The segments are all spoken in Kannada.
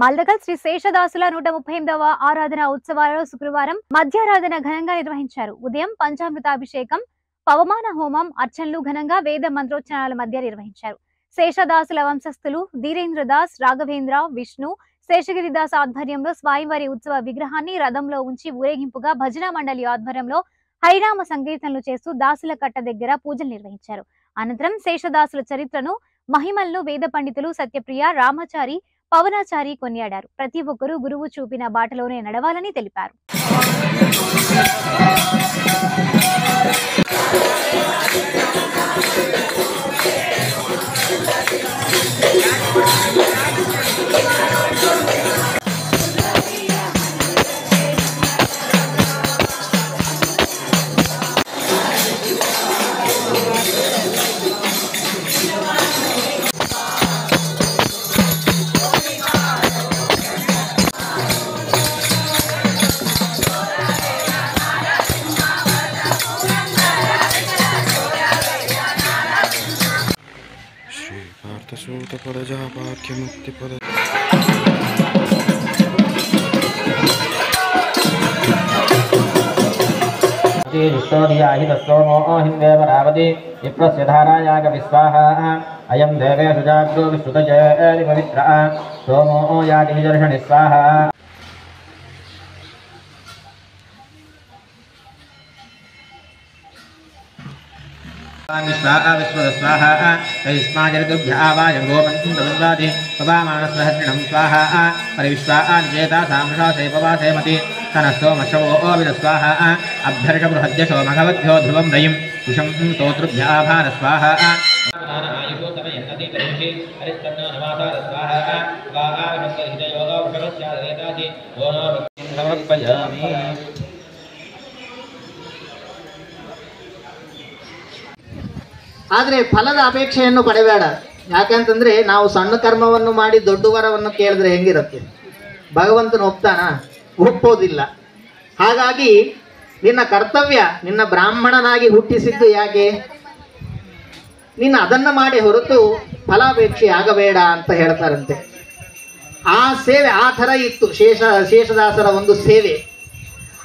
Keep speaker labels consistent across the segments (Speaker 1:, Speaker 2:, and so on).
Speaker 1: మల్దకల్ శ్రీ శేషదాసుల నూట ముప్పై ఎనిమిదవ ఆరాధన ఉత్సవాలలో శుక్రవారం మధ్యారాధన ఘనంగా నిర్వహించారు. ఉదయం పంచామృతాభిషేకం పవమాన హోమం అర్చనలు ఘనంగా వేద మంత్రోచ్చరణల మధ్య నిర్వహించారు. శేషదాసుల వంశస్థులు ధీరేంద్రదాస్ రాఘవేంద్ర విష్ణు శేషగిరిదాస్ ఆధ్వర్యంలో స్వామివారి ఉత్సవ విగ్రహాన్ని రథంలో ఉంచి ఊరేగింపుగా భజన మండలి ఆధ్వర్యంలో హరినామ సంకీర్తనలు చేస్తూ దాసుల కట్ట దగ్గర పూజలు నిర్వహించారు. అనంతరం శేషదాసుల చరిత్రను మహిమలను వేద పండితులు సత్యప్రియ రామచారి పవనాచారి కొనియాడారు. ప్రతి ఒక్కరూ గురువు చూపిన బాటలోనే నడవాలని తెలిపారు.
Speaker 2: सूतपरजापाख्यमुक्तिपद ोनो अहिन्देवरावति विप्रस्य धारायाग विस्वाहा अयं देवेषु जाग्रो विश्रुतये पवित्र। सोमो यागिजर्षणि स्वाहा स्वाहा विश्वस्वाहा। तस्माजरतुभ्यावाजङ्गोमन्तुन्दवन्वादि पवामानस्वहस्रिणं स्वाहा। परिविश्वाजेता साम्रासे पवासेमति सनस्तोमशवो ओविदस्वाहा अभ्यर्षबृहद्यशोमघवद्भ्यो ध्रुवं रयिं विषं स्तोतृभ्याभारस्वाहा समर्पयामि
Speaker 3: ಆದರೆ ಫಲದ ಅಪೇಕ್ಷೆಯನ್ನು ಪಡೆಬೇಡ. ಯಾಕಂತಂದರೆ ನಾವು ಸಣ್ಣ ಕರ್ಮವನ್ನು ಮಾಡಿ ದೊಡ್ಡ ವರವನ್ನು ಕೇಳಿದ್ರೆ ಹೆಂಗಿರುತ್ತೆ? ಭಗವಂತನ ಒಪ್ತಾನ? ಒಪ್ಪೋದಿಲ್ಲ. ಹಾಗಾಗಿ ನಿನ್ನ ಕರ್ತವ್ಯ ನಿನ್ನ ಬ್ರಾಹ್ಮಣನಾಗಿ ಹುಟ್ಟಿಸಿದ್ದು ಯಾಕೆ? ನೀನು ಅದನ್ನು ಮಾಡಿ ಹೊರತು ಫಲಾಪೇಕ್ಷೆ ಆಗಬೇಡ ಅಂತ ಹೇಳ್ತಾರಂತೆ. ಆ ಸೇವೆ, ಆ ಥರ ಇತ್ತು ಶೇಷ, ಶೇಷದಾಸರ ಒಂದು ಸೇವೆ.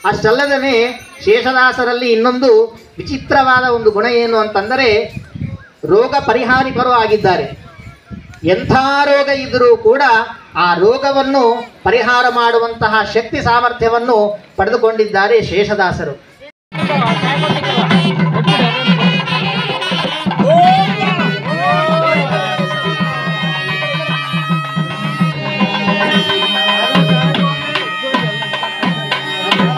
Speaker 3: ಅಷ್ಟಲ್ಲದೇ ಶೇಷದಾಸರಲ್ಲಿ ಇನ್ನೊಂದು ವಿಚಿತ್ರವಾದ ಒಂದು ಗುಣ ಏನು ಅಂತಂದರೆ ರೋಗ ಪರಿಹಾರಿಕರು ಆಗಿದ್ದಾರೆ. ಎಂಥ ರೋಗ ಇದ್ದರೂ ಕೂಡ ಆ ರೋಗವನ್ನು ಪರಿಹಾರ ಮಾಡುವಂತಹ ಶಕ್ತಿ ಸಾಮರ್ಥ್ಯವನ್ನು ಪಡೆದುಕೊಂಡಿದ್ದಾರೆ ಶೇಷದಾಸರು.